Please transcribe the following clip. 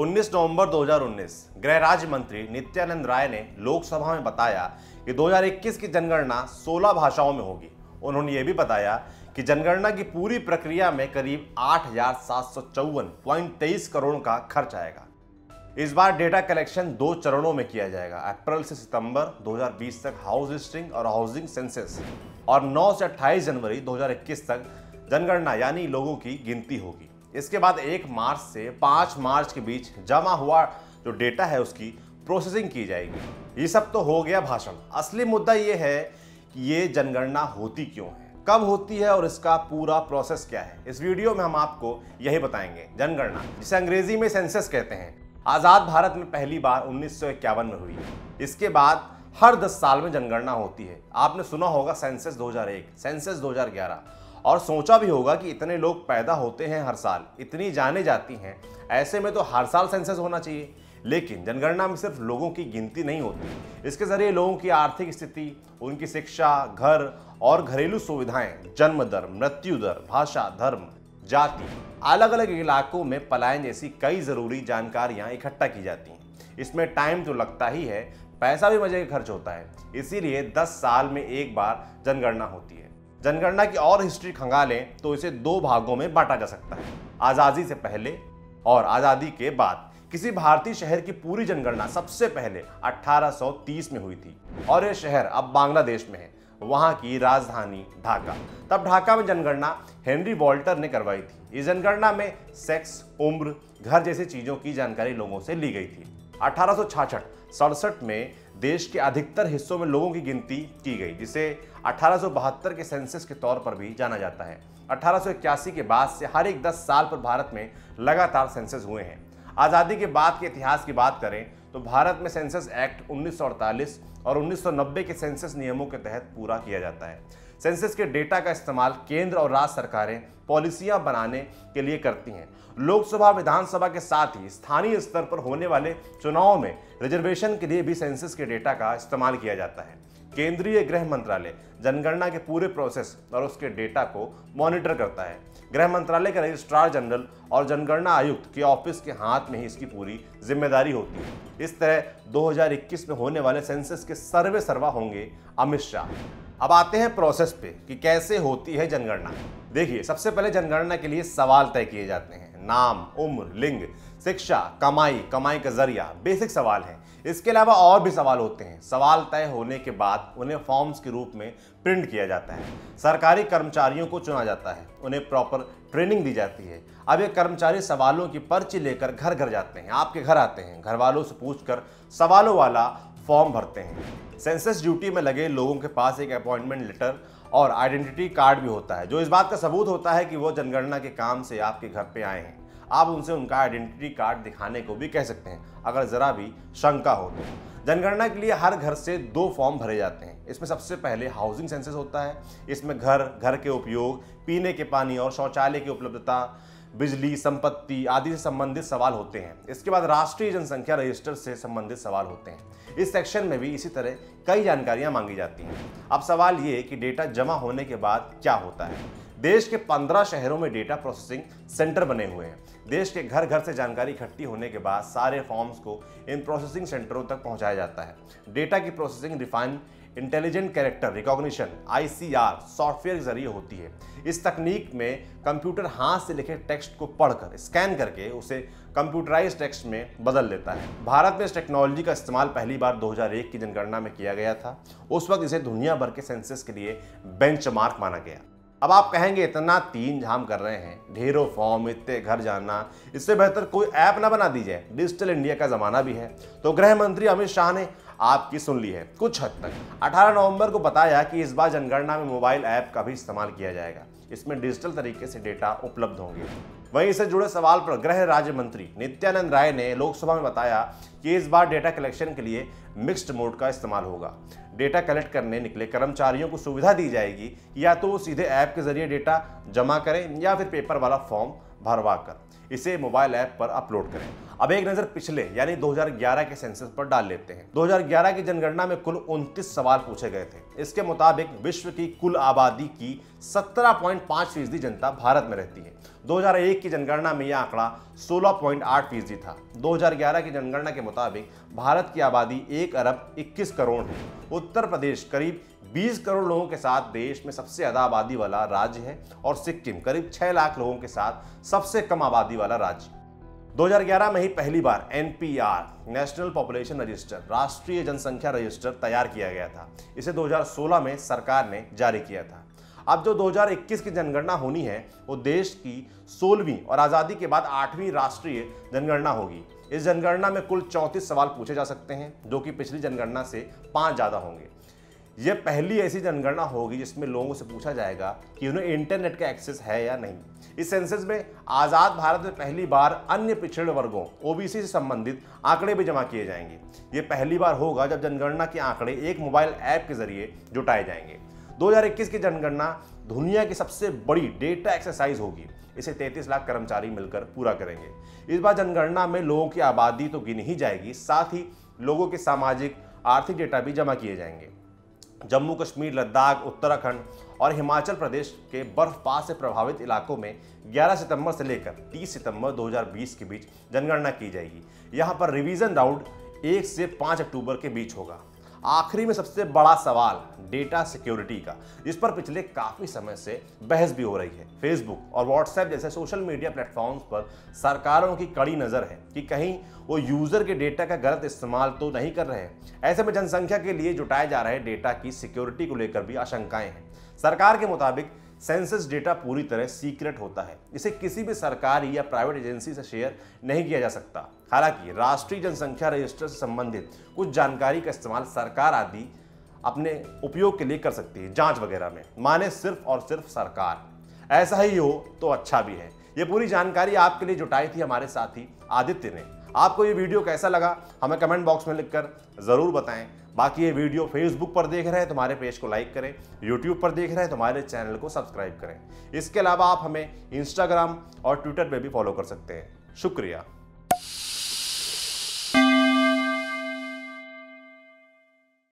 19 नवंबर 2019 गृह राज्य मंत्री नित्यानंद राय ने लोकसभा में बताया कि 2021 की जनगणना 16 भाषाओं में होगी। उन्होंने ये भी बताया कि जनगणना की पूरी प्रक्रिया में करीब आठ करोड़ का खर्च आएगा। इस बार डेटा कलेक्शन दो चरणों में किया जाएगा। अप्रैल से सितंबर 2020 तक हाउस लिस्टिंग और हाउसिंग सेंसस और 9 से 28 जनवरी 2021 तक जनगणना, यानी लोगों की गिनती होगी। इसके बाद 1 मार्च से 5 मार्च के बीच जमा हुआ जो डेटा है उसकी प्रोसेसिंग की जाएगी। ये सब तो हो गया भाषण। असली मुद्दा ये है कि ये जनगणना होती क्यों है? कब होती है और इसका पूरा प्रोसेस क्या है? इस वीडियो में हम आपको यही बताएँगे जनगणना। जिसे अंग्रेज़ी में सेंसस कहते हैं। आज़ाद भारत में पहली बार उन्नीस सौ इक्यावन में हुई। इसके बाद हर 10 साल में जनगणना होती है। आपने सुना होगा सेंसस 2001, सेंसस 2011 और सोचा भी होगा कि इतने लोग पैदा होते हैं हर साल, इतनी जाने जाती हैं। ऐसे में तो हर साल सेंसस होना चाहिए। लेकिन जनगणना में सिर्फ़ लोगों की गिनती नहीं होती। इसके ज़रिए लोगों की आर्थिक स्थिति, उनकी शिक्षा, घर और घरेलू सुविधाएँ, जन्म दर, मृत्यु दर, भाषा, धर्म, जाति अलग अलग इलाकों में पलायन जैसी कई ज़रूरी जानकारियाँ इकट्ठा की जाती हैं। इसमें टाइम तो लगता ही है, पैसा भी मज़े का खर्च होता है। इसीलिए 10 साल में एक बार जनगणना होती है। जनगणना की और हिस्ट्री खंगालें तो इसे दो भागों में बांटा जा सकता है। आज़ादी से पहले और आज़ादी के बाद, किसी भारतीय शहर की पूरी जनगणना सबसे पहले 1830 में हुई थी। और यह शहर अब बांग्लादेश में है, वहाँ की राजधानी ढाका। तब ढाका में जनगणना हेनरी वॉल्टर ने करवाई थी। इस जनगणना में सेक्स, उम्र, घर जैसी चीज़ों की जानकारी लोगों से ली गई थी। अठारह सड़सठ में देश के अधिकतर हिस्सों में लोगों की गिनती की गई, जिसे अठारह सौ बहत्तर के सेंसस के तौर पर भी जाना जाता है। अठारह सौ इक्यासी के बाद से हर एक 10 साल पर भारत में लगातार सेंसस हुए हैं। आज़ादी के बाद के इतिहास की बात करें तो भारत में सेंसस एक्ट 1948 और 1990 के सेंसस नियमों के तहत पूरा किया जाता है। सेंसस के डेटा का इस्तेमाल केंद्र और राज्य सरकारें पॉलिसियाँ बनाने के लिए करती हैं। लोकसभा, विधानसभा के साथ ही स्थानीय स्तर पर होने वाले चुनाव में रिजर्वेशन के लिए भी सेंसस के डेटा का इस्तेमाल किया जाता है। केंद्रीय गृह मंत्रालय जनगणना के पूरे प्रोसेस और उसके डेटा को मॉनिटर करता है। गृह मंत्रालय के रजिस्ट्रार जनरल और जनगणना आयुक्त के ऑफ़िस के हाथ में ही इसकी पूरी ज़िम्मेदारी होती है। इस तरह 2021 में होने वाले सेंसस के सर्वे सर्वा होंगे अमित शाह। अब आते हैं प्रोसेस पे कि कैसे होती है जनगणना। देखिए, सबसे पहले जनगणना के लिए सवाल तय किए जाते हैं। नाम, उम्र, लिंग, शिक्षा, कमाई कमाई का ज़रिया, बेसिक सवाल है। इसके अलावा और भी सवाल होते हैं। सवाल तय होने के बाद उन्हें फॉर्म्स के रूप में प्रिंट किया जाता है। सरकारी कर्मचारियों को चुना जाता है। उन्हें प्रॉपर ट्रेनिंग दी जाती है। अब ये कर्मचारी सवालों की पर्ची लेकर घर घर जाते हैं। आपके घर आते हैं। घर वालों से पूछकर सवालों वाला फॉर्म भरते हैं। सेंसस ड्यूटी में लगे लोगों के पास एक अपॉइंटमेंट लेटर और आइडेंटिटी कार्ड भी होता है, जो इस बात का सबूत होता है कि वो जनगणना के काम से आपके घर पे आए हैं। आप उनसे उनका आइडेंटिटी कार्ड दिखाने को भी कह सकते हैं, अगर ज़रा भी शंका हो तो। जनगणना के लिए हर घर से दो फॉर्म भरे जाते हैं। इसमें सबसे पहले हाउसिंग सेंसस होता है, इसमें घर घर के उपयोग, पीने के पानी और शौचालय की उपलब्धता बिजली, संपत्ति आदि से संबंधित सवाल होते हैं। इसके बाद राष्ट्रीय जनसंख्या रजिस्टर से संबंधित सवाल होते हैं। इस सेक्शन में भी इसी तरह कई जानकारियाँ मांगी जाती हैं। अब सवाल ये कि डेटा जमा होने के बाद क्या होता है? देश के पंद्रह शहरों में डेटा प्रोसेसिंग सेंटर बने हुए हैं। देश के घर घर से जानकारी इकट्ठी होने के बाद सारे फॉर्म्स को इन प्रोसेसिंग सेंटरों तक पहुँचाया जाता है। डेटा की processing refine intelligent character recognition ICR software के ज़रिए होती है। इस तकनीक में कंप्यूटर हाथ से लिखे टेक्स्ट को पढ़कर स्कैन करके उसे कंप्यूटराइज टेक्स्ट में बदल देता है। भारत में इस टेक्नोलॉजी का इस्तेमाल पहली बार 2001 की जनगणना में किया गया था। उस वक्त इसे दुनिया भर के सेंसस के लिए बेंचमार्क माना गया। अब आप कहेंगे, इतना तीन झाम कर रहे हैं। ढेरों फॉर्म इतने घर जाना इससे बेहतर कोई ऐप ना बना दी जाए डिजिटल इंडिया का जमाना भी है। तो गृह मंत्री अमित शाह ने आपकी सुन ली है, कुछ हद तक। 18 नवंबर को बताया कि इस बार जनगणना में मोबाइल ऐप का भी इस्तेमाल किया जाएगा। इसमें डिजिटल तरीके से डेटा उपलब्ध होंगे। वहीं इससे जुड़े सवाल पर गृह राज्य मंत्री नित्यानंद राय ने लोकसभा में बताया कि इस बार डेटा कलेक्शन के लिए मिक्स्ड मोड का इस्तेमाल होगा। डेटा कलेक्ट करने निकले कर्मचारियों को सुविधा दी जाएगी, या तो वो सीधे ऐप के ज़रिए डेटा जमा करें या फिर पेपर वाला फॉर्म भरवा कर इसे मोबाइल ऐप पर अपलोड करें। अब एक नज़र पिछले, यानी 2011 के सेंसस पर डाल लेते हैं। 2011 की जनगणना में कुल 29 सवाल पूछे गए थे। इसके मुताबिक विश्व की कुल आबादी की 17.5 फ़ीसदी जनता भारत में रहती है। 2001 की जनगणना में यह आंकड़ा 16.8 फ़ीसदी था। 2011 की जनगणना के मुताबिक भारत की आबादी एक अरब 21 करोड़ है। उत्तर प्रदेश करीब 20 करोड़ लोगों के साथ देश में सबसे ज़्यादा आबादी वाला राज्य है और सिक्किम करीब 6 लाख लोगों के साथ सबसे कम आबादी वाला राज्य। 2011 में ही पहली बार एनपीआर नेशनल पॉपुलेशन रजिस्टर, राष्ट्रीय जनसंख्या रजिस्टर तैयार किया गया था। इसे 2016 में सरकार ने जारी किया था। अब जो 2021 की जनगणना होनी है, वो देश की सोलहवीं और आज़ादी के बाद आठवीं राष्ट्रीय जनगणना होगी। इस जनगणना में कुल चौंतीस सवाल पूछे जा सकते हैं, जो कि पिछली जनगणना से पाँच ज़्यादा होंगे। यह पहली ऐसी जनगणना होगी जिसमें लोगों से पूछा जाएगा कि उन्हें इंटरनेट का एक्सेस है या नहीं। इस सेंसस में आज़ाद भारत में पहली बार अन्य पिछड़े वर्गों, ओबीसी से संबंधित, आंकड़े भी जमा किए जाएँगे। ये पहली बार होगा जब जनगणना के आंकड़े एक मोबाइल ऐप के ज़रिए जुटाए जाएँगे। 2021 की जनगणना दुनिया की सबसे बड़ी डेटा एक्सरसाइज होगी। इसे 33 लाख कर्मचारी मिलकर पूरा करेंगे। इस बार जनगणना में लोगों की आबादी तो गिनी ही जाएगी, साथ ही लोगों के सामाजिक, आर्थिक डेटा भी जमा किए जाएँगे। जम्मू कश्मीर, लद्दाख, उत्तराखंड और हिमाचल प्रदेश के बर्फपात से प्रभावित इलाकों में 11 सितंबर से लेकर 30 सितंबर 2020 के बीच जनगणना की जाएगी। यहाँ पर रिवीजन राउंड 1 से 5 अक्टूबर के बीच होगा। आखिरी में सबसे बड़ा सवाल डेटा सिक्योरिटी का, जिस पर पिछले काफ़ी समय से बहस भी हो रही है। फेसबुक और व्हाट्सएप जैसे सोशल मीडिया प्लेटफॉर्म्स पर सरकारों की कड़ी नज़र है कि कहीं वो यूज़र के डेटा का गलत इस्तेमाल तो नहीं कर रहे हैं। ऐसे में जनसंख्या के लिए जुटाए जा रहे डेटा की सिक्योरिटी को लेकर भी आशंकाएँ हैं। सरकार के मुताबिक सेंसस डेटा पूरी तरह सीक्रेट होता है। इसे किसी भी सरकारी या प्राइवेट एजेंसी से शेयर नहीं किया जा सकता। हालाँकि राष्ट्रीय जनसंख्या रजिस्टर से संबंधित कुछ जानकारी का इस्तेमाल सरकार आदि अपने उपयोग के लिए कर सकती है, जाँच वगैरह में। माने सिर्फ़ और सिर्फ़ सरकार। ऐसा ही हो तो अच्छा भी है। ये पूरी जानकारी आपके लिए जुटाई थी हमारे साथी आदित्य ने। आपको ये वीडियो कैसा लगा, हमें कमेंट बॉक्स में लिखकर ज़रूर बताएँ। बाकी ये वीडियो फेसबुक पर देख रहे हैं, तुम्हारे पेज को लाइक करें यूट्यूब पर देख रहे हैं, तुम्हारे चैनल को सब्सक्राइब करें। इसके अलावा आप हमें इंस्टाग्राम और ट्विटर पर भी फॉलो कर सकते हैं। शुक्रिया।